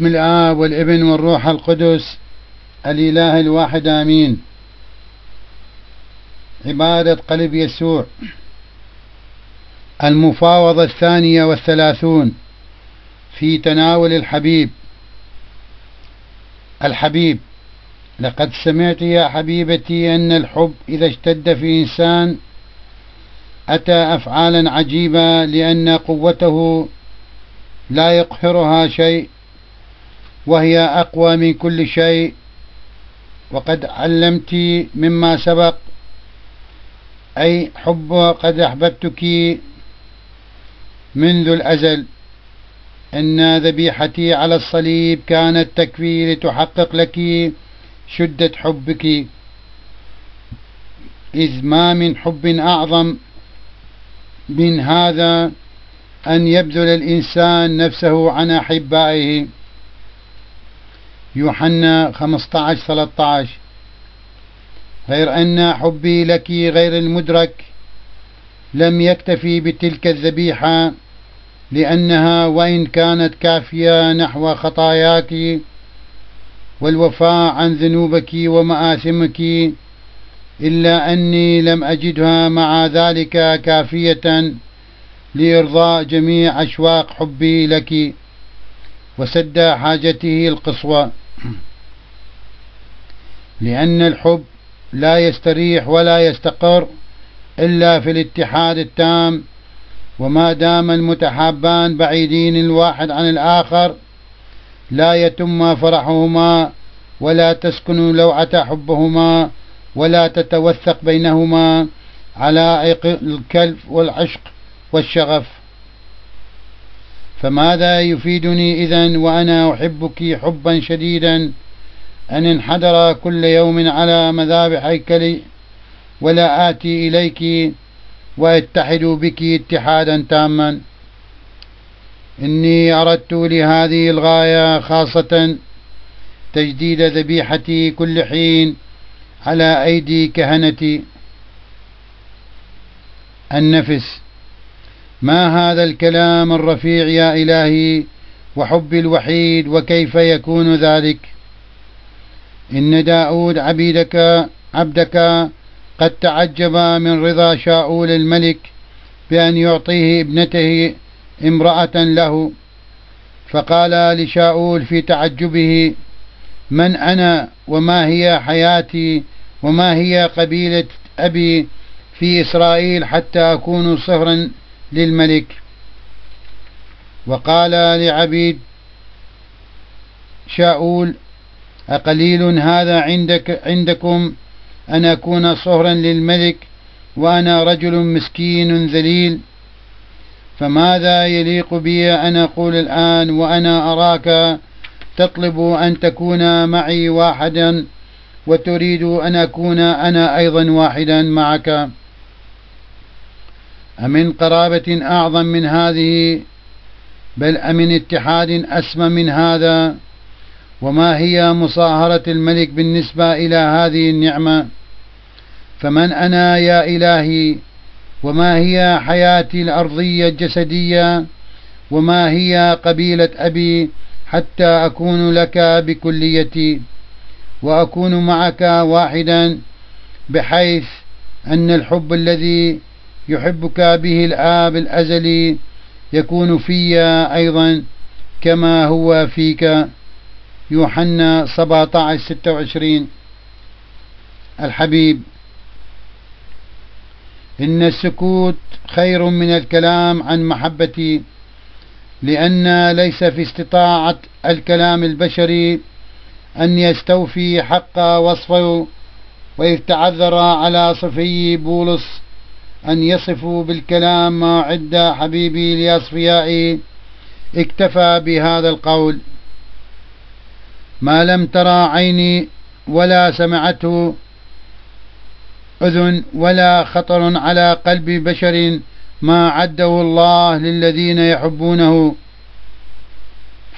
بسم الآب والابن والروح القدس الإله الواحد آمين. عبادة قلب يسوع. المفاوضة الثانية والثلاثون في تناول الحبيب. الحبيب لقد سمعت يا حبيبتي أن الحب إذا اشتد في إنسان أتى أفعالا عجيبة لأن قوته لا يقهرها شيء. وهي أقوى من كل شيء وقد علمت مما سبق أي حب قد أحببتك منذ الأزل. أن ذبيحتي على الصليب كانت تكفي لتحقق لك شدة حبك. إذ ما من حب أعظم من هذا أن يبذل الإنسان نفسه عن أحبائه. يوحنا 15 13 غير أن حبي لك غير المدرك لم يكتفي بتلك الذبيحة لأنها وإن كانت كافية نحو خطاياك والوفاء عن ذنوبك ومآثمك إلا أني لم أجدها مع ذلك كافية لإرضاء جميع أشواق حبي لك وسد حاجته القصوى. لأن الحب لا يستريح ولا يستقر إلا في الاتحاد التام وما دام المتحابان بعيدين الواحد عن الآخر لا يتم فرحهما ولا تسكن لوعة حبهما ولا تتوثق بينهما على الكلف والعشق والشغف. فماذا يفيدني إذا وأنا أحبك حبا شديدا أن انحدر كل يوم على مذابح هيكلي ولا آتي إليك وأتحد بك اتحادا تاما؟ إني أردت لهذه الغاية خاصة تجديد ذبيحتي كل حين على أيدي كهنتي النفس. ما هذا الكلام الرفيع يا إلهي وحب الوحيد وكيف يكون ذلك؟ إن داود عبيدك عبدك قد تعجب من رضا شاؤول الملك بأن يعطيه ابنته امرأة له فقال لشاؤول في تعجبه من أنا وما هي حياتي وما هي قبيلة أبي في إسرائيل حتى أكون صهرا للملك. وقال لعبيد شاؤول أقليل هذا عندك عندكم أن أكون صهرا للملك وأنا رجل مسكين ذليل؟ فماذا يليق بي أن أقول الآن وأنا أراك؟ تطلب أن تكون معي واحدا وتريد أن أكون أنا أيضا واحدا معك. أمن قرابة أعظم من هذه بل أمن اتحاد أسمى من هذا وما هي مصاهرة الملك بالنسبة إلى هذه النعمة؟ فمن أنا يا إلهي؟ وما هي حياتي الأرضية الجسدية؟ وما هي قبيلة أبي حتى أكون لك بكليتي؟ وأكون معك واحدا بحيث أن الحب الذي يحبك به الآب الأزلي يكون في أيضا كما هو فيك. يوحنا 17 26 الحبيب إن السكوت خير من الكلام عن محبتي لأن ليس في استطاعة الكلام البشري أن يستوفي حق وصفه وإذ تعذر على صفي بولس أن يصفوا بالكلام ما عد حبيبي لأصفيائي اكتفى بهذا القول. ما لم ترى عيني ولا سمعته أذن ولا خطر على قلب بشر ما عده الله للذين يحبونه.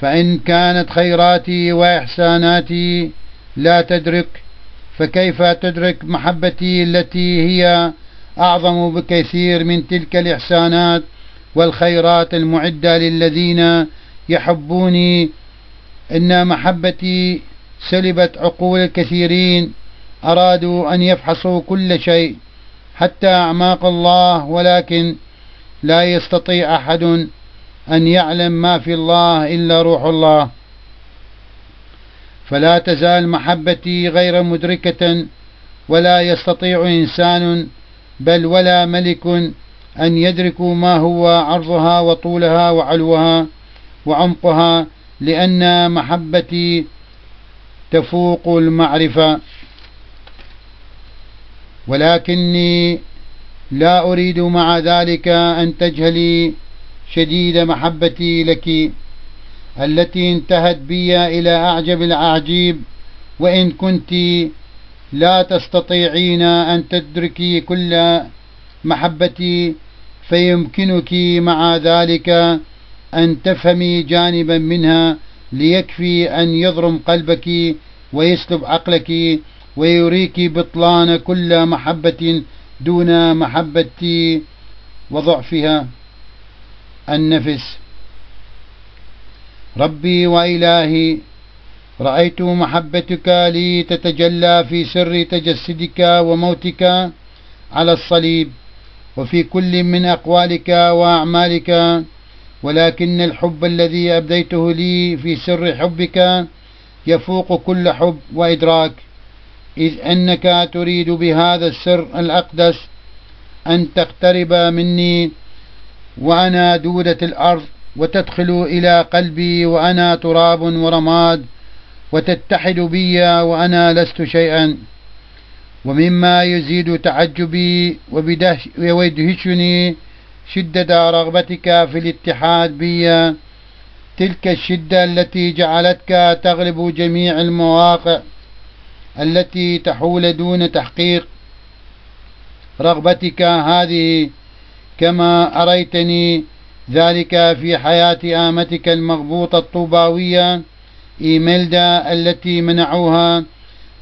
فإن كانت خيراتي وإحساناتي لا تدرك فكيف تدرك محبتي التي هي أعظم بكثير من تلك الإحسانات والخيرات المعدة للذين يحبوني إن محبتي سلبت عقول الكثيرين أرادوا أن يفحصوا كل شيء حتى أعماق الله ولكن لا يستطيع أحد أن يعلم ما في الله إلا روح الله. فلا تزال محبتي غير مدركة ولا يستطيع إنسان بل ولا ملك أن يدركوا ما هو عرضها وطولها وعلوها وعمقها لأن محبتي تفوق المعرفة. ولكني لا أريد مع ذلك أن تجهلي شديد محبتي لك التي انتهت بي إلى أعجب الأعجيب وإن كنت لا تستطيعين أن تدركي كل محبتي فيمكنك مع ذلك أن تفهمي جانبا منها ليكفي أن يضرم قلبك ويسلب عقلك ويريك بطلان كل محبة دون محبة وضعفها. النفس. ربي وإلهي رأيت محبتك لي تتجلى في سر تجسدك وموتك على الصليب وفي كل من أقوالك وأعمالك ولكن الحب الذي أبديته لي في سر حبك يفوق كل حب وإدراك. إذ أنك تريد بهذا السر الأقدس أن تقترب مني وأنا دودة الأرض وتدخل إلى قلبي وأنا تراب ورماد. وتتحد بي وأنا لست شيئا ومما يزيد تعجبي ويدهشني شدة رغبتك في الاتحاد بي. تلك الشدة التي جعلتك تغلب جميع المواقع التي تحول دون تحقيق رغبتك. هذه كما أريتني ذلك في حياة آمتك المغبوطة الطوباوية. إيميلدا التي منعوها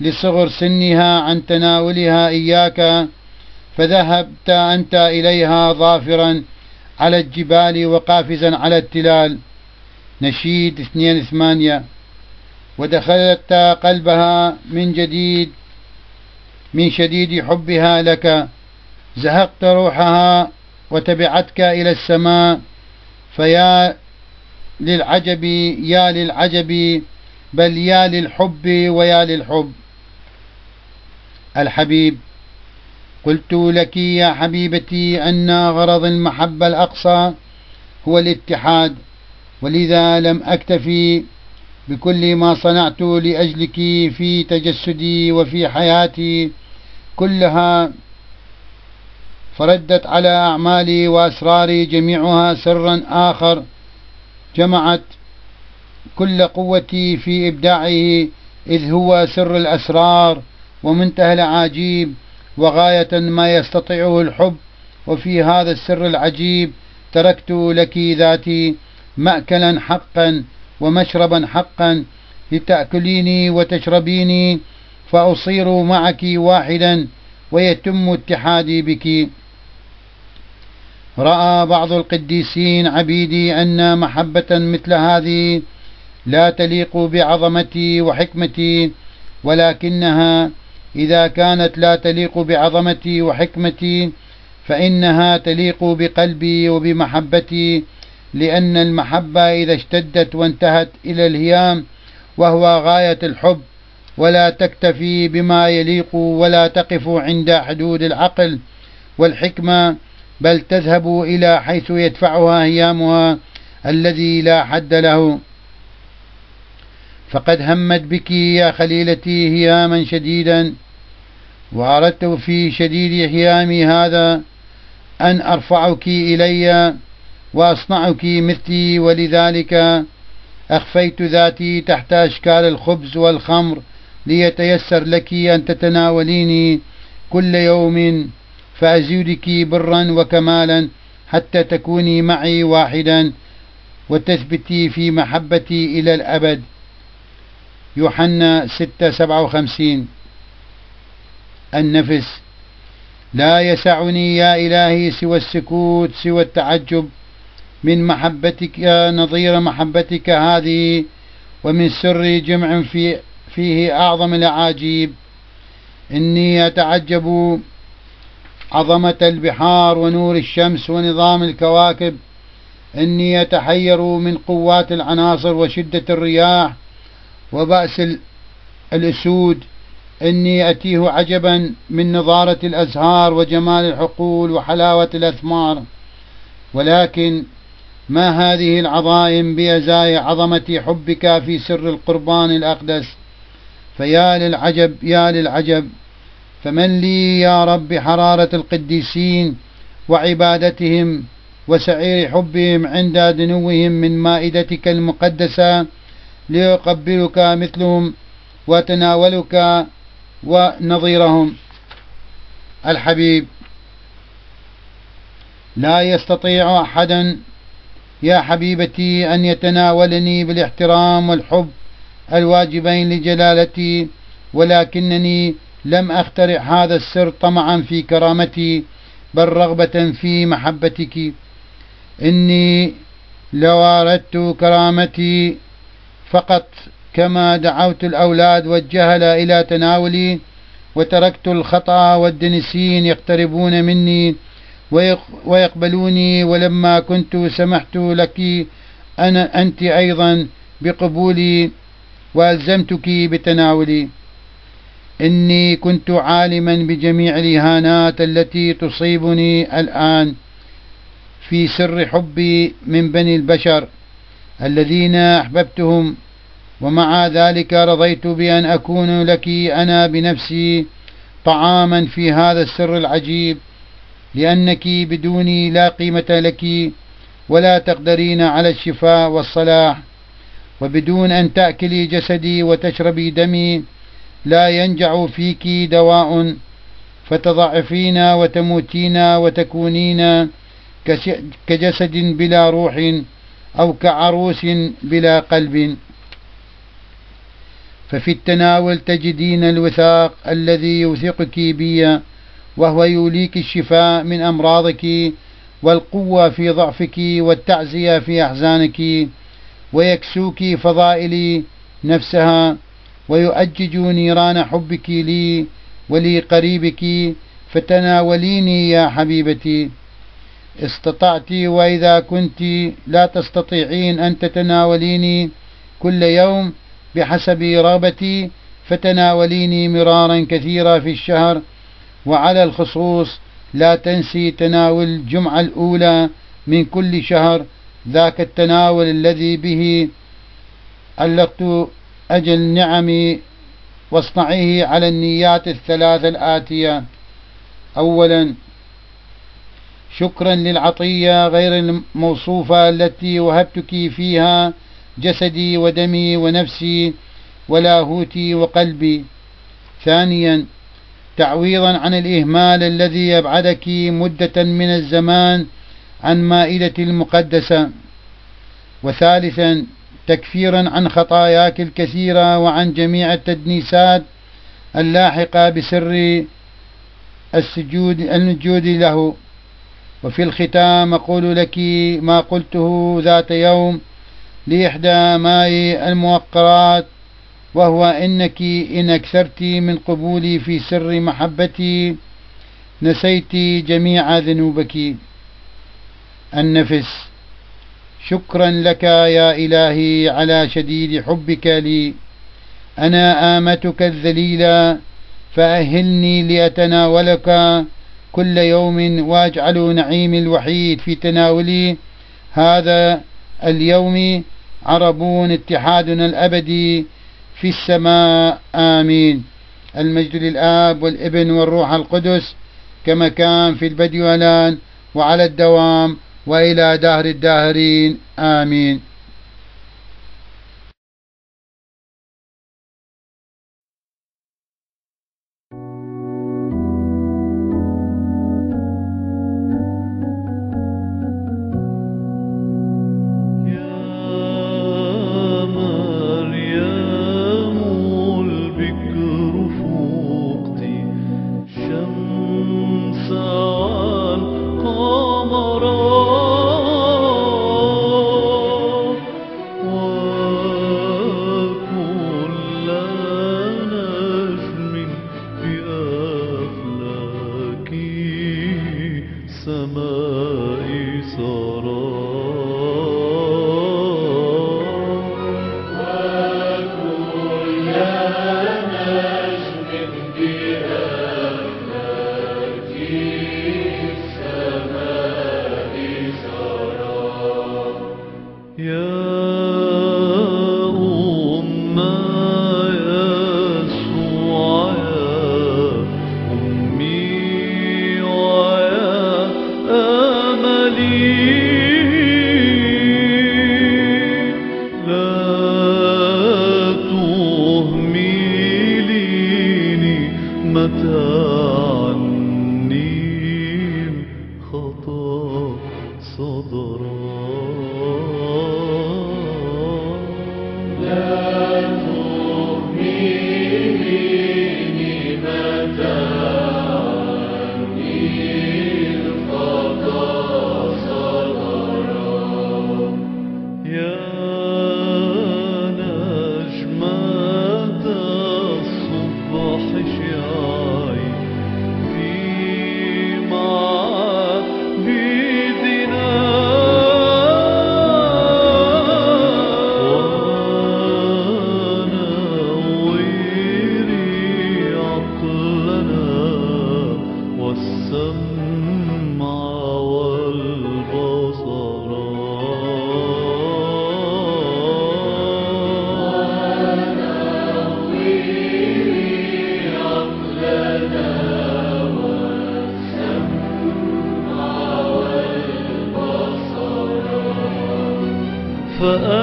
لصغر سنها عن تناولها إياك فذهبت أنت إليها ظافرا على الجبال وقافزا على التلال. نشيد اثنين ثمانية. ودخلت قلبها من جديد من شديد حبها لك. زهقت روحها وتبعتك إلى السماء فيا للعجب يا للعجب بل يا للحب ويا للحب. الحبيب قلت لك يا حبيبتي أن غرض المحبة الأقصى هو الاتحاد ولذا لم أكتفي بكل ما صنعت لأجلك في تجسدي وفي حياتي كلها. فردت على أعمالي وأسراري جميعها سرا آخر. جمعت كل قوتي في إبداعه إذ هو سر الأسرار ومنتهى العجيب وغاية ما يستطيعه الحب. وفي هذا السر العجيب تركت لك ذاتي مأكلا حقا ومشربا حقا لتأكليني وتشربيني فأصير معك واحدا ويتم اتحادي بك. رأى بعض القديسين عبيدي أن محبة مثل هذه لا تليق بعظمتي وحكمتي ولكنها إذا كانت لا تليق بعظمتي وحكمتي فإنها تليق بقلبي وبمحبتي لأن المحبة إذا اشتدت وانتهت إلى الهيام وهو غاية الحب ولا تكتفي بما يليق ولا تقف عند حدود العقل والحكمة بل تذهب إلى حيث يدفعها هيامها الذي لا حد له. فقد همت بك يا خليلتي هياما شديدا وأردت في شديد هيامي هذا أن أرفعك إلي وأصنعك مثلي ولذلك أخفيت ذاتي تحت أشكال الخبز والخمر ليتيسر لك أن تتناوليني كل يوم فأزيدك برا وكمالا حتى تكوني معي واحدا وتثبتي في محبتي إلى الأبد. يوحنا ستة سبعة وخمسين. النفس. لا يسعني يا إلهي سوى السكوت سوى التعجب. من محبتك نظير محبتك هذه ومن سر جمع في فيه أعظم الأعاجيب. إني أتعجب عظمة البحار ونور الشمس ونظام الكواكب إني أتحير من قوات العناصر وشدة الرياح وبأس الأسود. إني أتيه عجبا من نضارة الأزهار وجمال الحقول وحلاوة الأثمار. ولكن ما هذه العظائم بأزاي عظمة حبك في سر القربان الأقدس؟ فيا للعجب يا للعجب. فمن لي يا رب حرارة القديسين وعبادتهم وسعير حبهم عند دنوهم من مائدتك المقدسة ليقبلك مثلهم وتناولك ونظيرهم. الحبيب لا يستطيع أحدا يا حبيبتي أن يتناولني بالاحترام والحب الواجبين لجلالتي ولكنني لم أخترع هذا السر طمعا في كرامتي بل رغبة في محبتك. إني لو أردت كرامتي فقط كما دعوت الأولاد والجهل إلى تناولي وتركت الخطأ والدنسين يقتربون مني ويقبلوني ولما كنت سمحت لك أنا أنت أيضا بقبولي وألزمتك بتناولي. إني كنت عالما بجميع الإهانات التي تصيبني الآن في سر حبي من بني البشر الذين أحببتهم ومع ذلك رضيت بأن أكون لك أنا بنفسي طعاما في هذا السر العجيب لأنك بدوني لا قيمة لك ولا تقدرين على الشفاء والصلاح وبدون أن تأكلي جسدي وتشربي دمي لا ينجع فيك دواء فتضعفين وتموتين وتكونين كجسد بلا روح أو كعروس بلا قلب. ففي التناول تجدين الوثاق الذي يوثقك بي وهو يوليك الشفاء من أمراضك والقوة في ضعفك والتعزية في أحزانك ويكسوك فضائلي نفسها ويؤجج نيران حبك لي ولي قريبك فتناوليني يا حبيبتي. استطعت وإذا كنت لا تستطيعين أن تتناوليني كل يوم بحسب رغبتي فتناوليني مرارا كثيرا في الشهر. وعلى الخصوص لا تنسي تناول الجمعة الأولى من كل شهر ذاك التناول الذي به علقت أجل نعمي واصنعيه على النيات الثلاث الآتية. أولا شكرا للعطية غير الموصوفة التي وهبتك فيها جسدي ودمي ونفسي ولاهوتي وقلبي. ثانيا تعويضا عن الإهمال الذي يبعدك مدة من الزمان عن مائدة المقدسة. وثالثا تكفيرا عن خطاياك الكثيرة وعن جميع التدنيسات اللاحقة بسر السجود النجود له. وفي الختام أقول لك ما قلته ذات يوم لإحدى ماء الموقرات وهو إنك إن أكثرت من قبولي في سر محبتي نسيت جميع ذنوبك. النفس. شكرا لك يا إلهي على شديد حبك لي. أنا آمتك الذليلة فأهلني لأتناولك كل يوم وأجعل نعيمي الوحيد في تناولي. هذا اليوم عربون اتحادنا الأبدي في السماء آمين. المجد للآب والابن والروح القدس كما كان في البدء والآن وعلى الدوام. وإلى دهر الداهرين. آمين. never